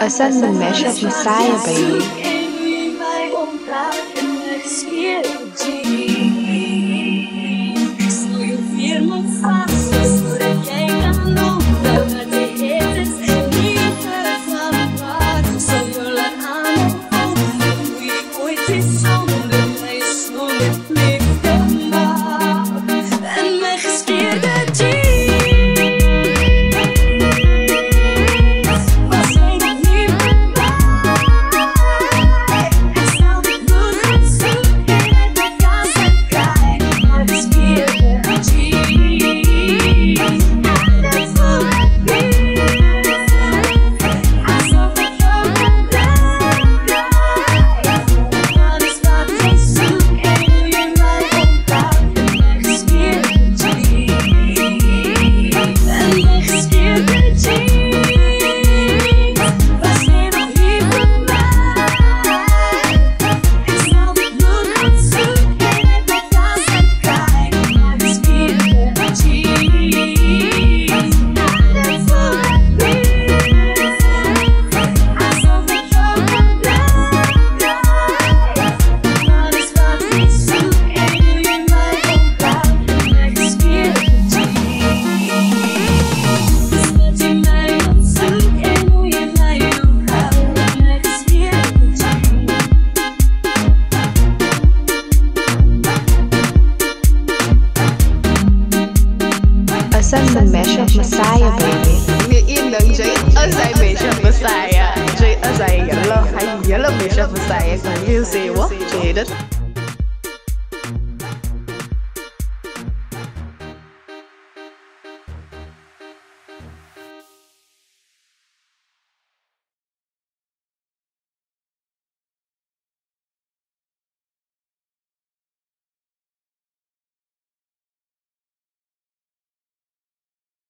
a sudden mesh of Messiah, baby. I'm the mesh of Messiah, baby. Yên mesh of Messiah. Yellow, yellow mesh of Messiah.